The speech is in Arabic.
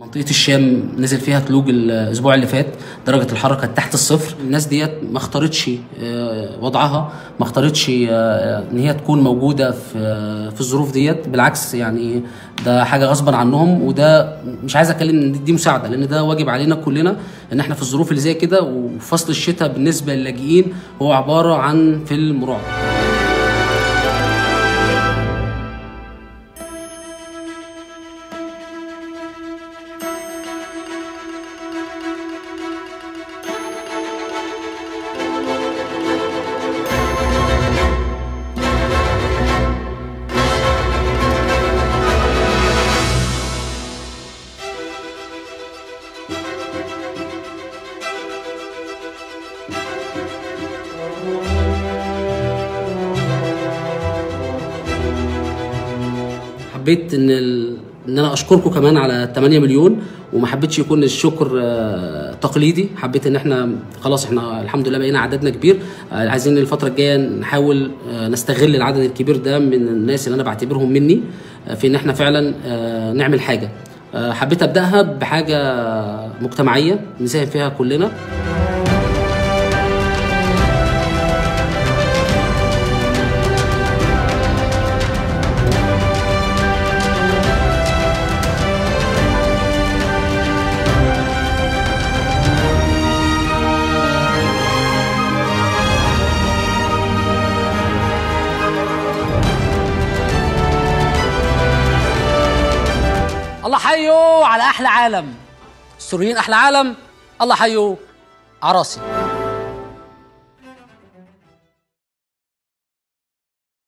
منطقة الشام نزل فيها تلوج الأسبوع اللي فات درجة كانت تحت الصفر. الناس ديت ما اختارتش آه، وضعها ما اختارتش آه، إن هي تكون موجودة في آه، في الظروف ديت. بالعكس يعني ده حاجة غصبا عنهم وده مش عايز أتكلم إن دي مساعدة لأن ده واجب علينا كلنا إن إحنا في الظروف اللي زي كده. وفصل الشتاء بالنسبة للاجئين هو عبارة عن فيلم رعب. حبيت إن ال... إن أنا أشكركم كمان على 8 مليون وما حبيتش يكون الشكر آه، تقليدي. حبيت إن إحنا خلاص إحنا الحمد لله بقينا عددنا كبير. آه، عايزين الفترة الجاية نحاول آه، نستغل العدد الكبير ده من الناس اللي أنا بعتبرهم مني في إن إحنا فعلا نعمل حاجة. حبيت أبدأها بحاجة مجتمعية نساهم فيها كلنا. الله حيو على أحلى عالم. السوريين أحلى عالم. الله حيو عراسي